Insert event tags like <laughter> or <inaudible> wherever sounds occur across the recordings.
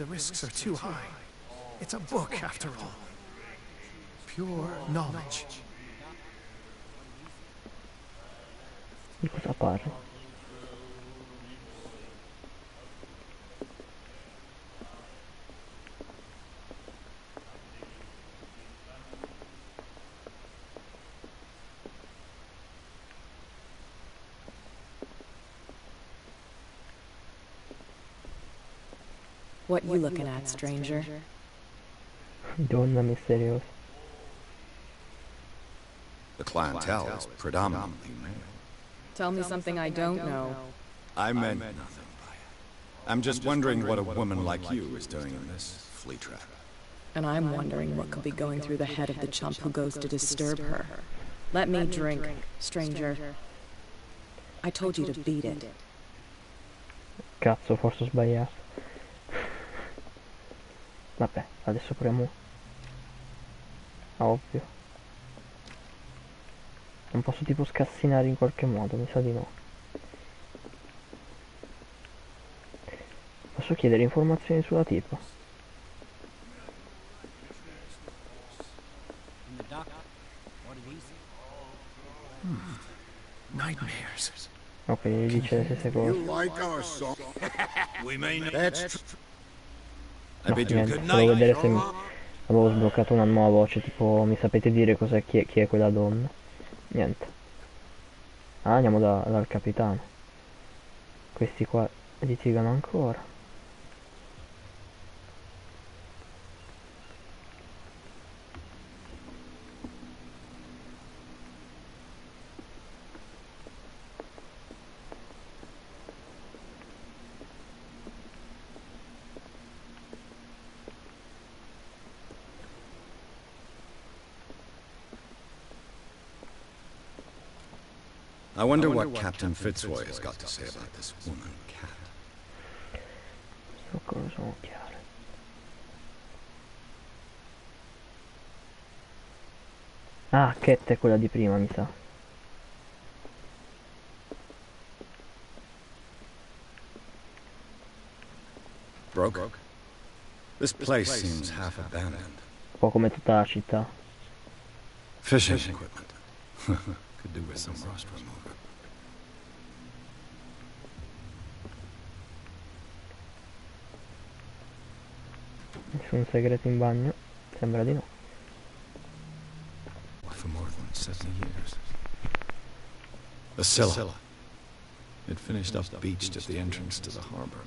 The risks are too high. It's a book, after all. Pure knowledge. Di cosa parli? What you looking at, stranger? Donna misteriosa. The clientele is predominantly male. Tell me something I don't know. I meant nothing by it. I'm just wondering what a woman like you is doing in this flea trap. And I'm wondering what could be going through the head of the chump who goes to disturb her. Let me drink, stranger. I told you to beat it. Cazzo, forse ho sbagliato. Vabbè, adesso proviamo. Ah, ovvio. Non posso tipo scassinare in qualche modo, mi sa di no. Posso chiedere informazioni sulla tipa? Nightmares. Ok, gli dice le stesse cose. <laughs> No, niente, volevo vedere se mi- avevo sbloccato una nuova voce, tipo mi sapete dire cos'è chi, è, chi è quella donna? Niente. Ah, andiamo da- dal capitano. Questi qua litigano ancora. I wonder what Captain Fitzroy has got to say about this woman cat. So cose sono chiare. Ah, Cat è quella di prima, mi sa. Broke? This place seems half abandoned. Un po' come tutta la città. Fishing equipment. <laughs> Could do with some rust remover. Nessun segreto in bagno? Sembra di no. For more than 70 years. A Scylla. It finished up beached at the entrance to the harbor.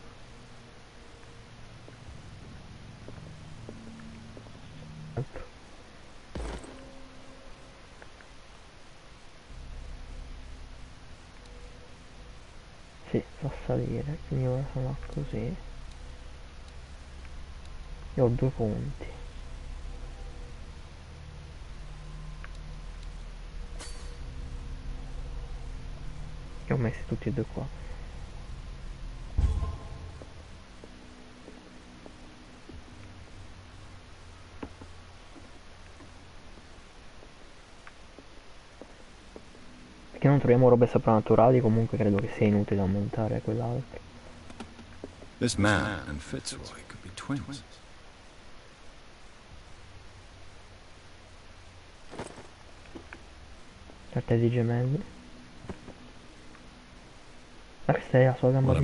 Sì, fa salire, quindi ora sono così. E ho due punti. Li ho messi tutti e due qua. Troviamo robe soprannaturali, comunque credo che sia inutile aumentare quell'altro. This man and Fitzroy could be twins. Fratelli gemelli. Ma questa è la sua gamba di.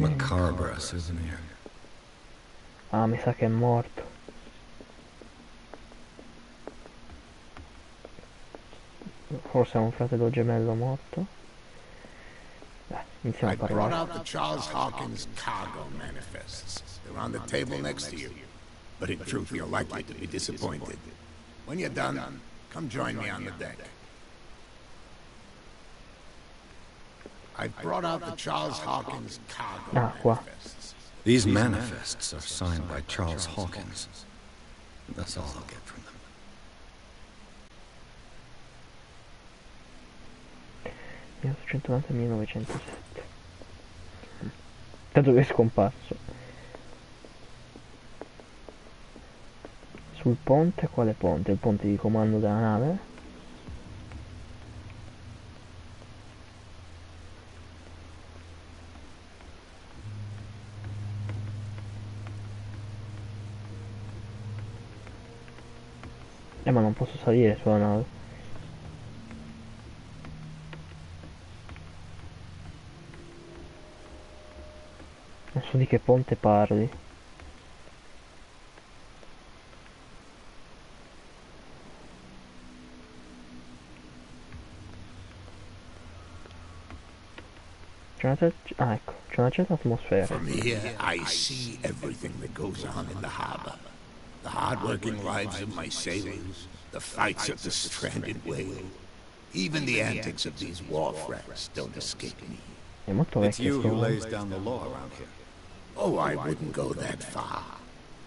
Ah, mi sa che è morto. Forse è un fratello gemello morto. Beh, iniziamo I a brought out the Charles Hawkins cargo manifests. They're on the table next to you. But in truth, you're likely to be disappointed. When you're done, come join me on the deck. I've brought out the Charles Hawkins cargo Ah, manifests. These manifests are signed by Charles Hawkins. That's all I'll get from them. 1890-1907 peccato che è scomparso. Sul ponte, quale ponte? Il ponte di comando della nave? Eh ma non posso salire sulla nave. Non so di che ponte parli. C'è una certa... Ah ecco, c'è una certa atmosfera. From here, I see everything that goes on in the harbor. The hard-working lives of my sailors, the fights of the stranded whale. Even the antics of these wharf rats don't escape me. It's you who lays down the law around here. Oh, I wouldn't go that far.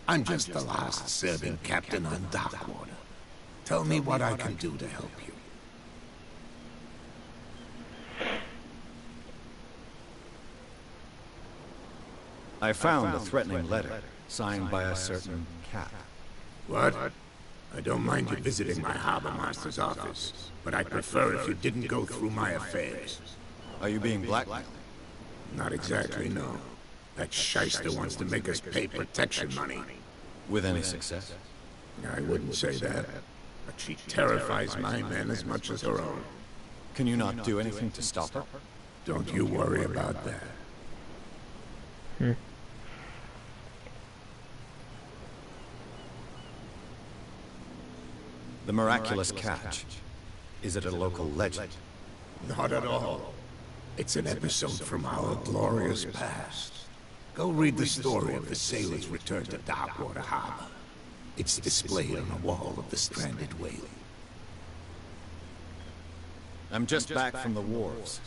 I'm just the last serving captain on Darkwater. Tell me what I can do to help you. I found a threatening letter signed by a certain cat. What? I don't mind you visiting my harbor master's office, but I'd prefer if you didn't go through my affairs. Are you being blackmailed? Not exactly, no. That shyster wants to make us pay protection money. With any success? I wouldn't say that, but she terrifies my men as much as her own. Can you not do anything to stop her? Don't you worry about that. Hmm. The miraculous catch. Is it a local legend? Not at all. It's an episode from our glorious past. Go read the story of the sailors' return to Darkwater Harbor. It's displayed on the wall of the stranded whale. I'm just back from the wharves.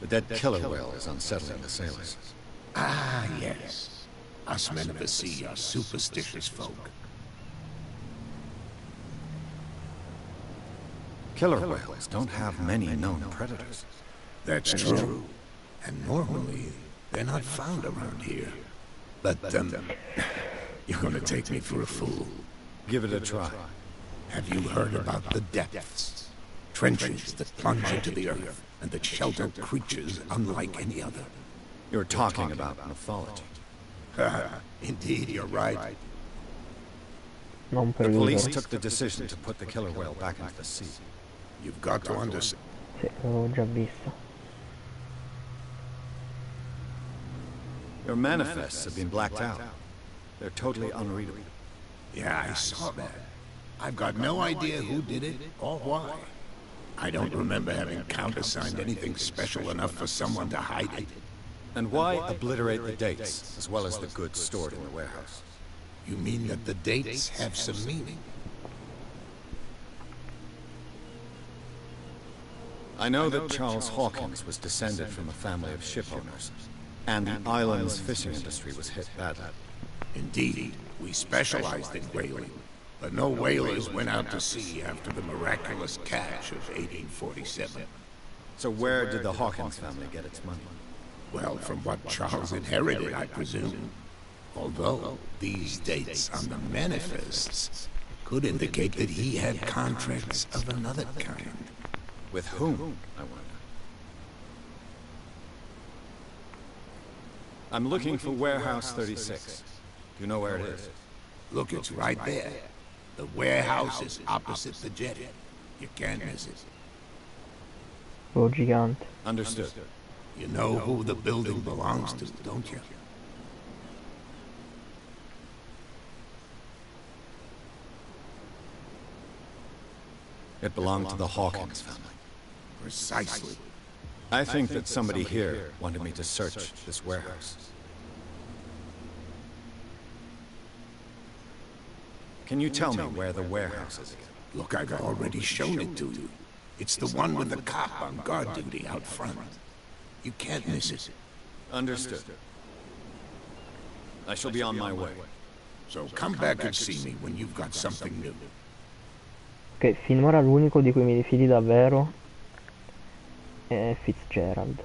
The dead killer whale is unsettling the sailors. Ah, yes. Us men of the sea are superstitious folk. Killer whales don't have many known predators. That's true. And normally, they're not found around here. But, um, you're gonna take me for a fool. Give it a try. Have you heard about the depths? Trenches that plunge into the earth and that shelter creatures unlike any other. You're talking about mythology. Indeed, you're right. The police took the decision to put the killer whale back into the sea. You've got to understand. Your manifests have been blacked out. They're totally unreadable. Yeah, I saw that. I've got no idea who did it or why. I don't remember having countersigned anything special enough for someone to hide it. And why obliterate the dates, as well as the goods stored in the warehouse? You mean that the dates have some meaning? I know that Charles Hawkins was descended from a family of ship owners, and the island's fishing industry was hit badly. Indeed, we specialized in whaling, but no whalers went out to sea after the miraculous catch of 1847. So where did the Hawkins family get its money? Well, from what Charles inherited, I presume. Although these dates on the manifests could indicate that he had contracts of another kind. With whom, I wonder? I'm looking for Warehouse 36. Do you know where it is? Look, it's right there. The warehouse is opposite the jetty. You can't miss it. Quello gigante. Understood. You know who the building belongs to, don't you? It belonged to the Hawkins family. Precisely. I think that somebody here wanted me to search this warehouse. Can you tell me where the warehouse is again? Look, I've already shown it to you. It's the one with the cop on guard duty out front. You can't miss it. Understood. I shall be on my way. So come back and see me when you've got something new. Ok, finora l'unico di cui mi rifidi davvero è Fitzgerald.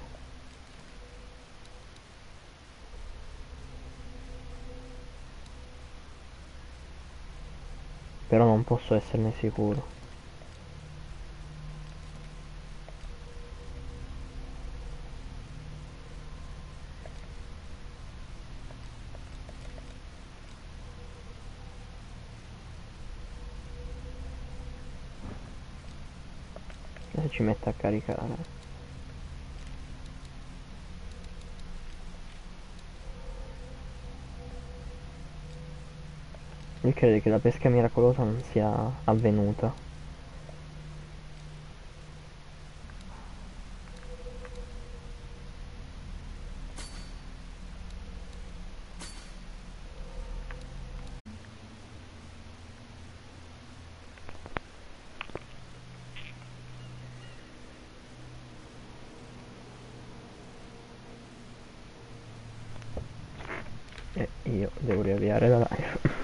Però non posso esserne sicuro. e ci mette a caricare. Lui crede che la pesca miracolosa non sia avvenuta. Io devo riavviare la live.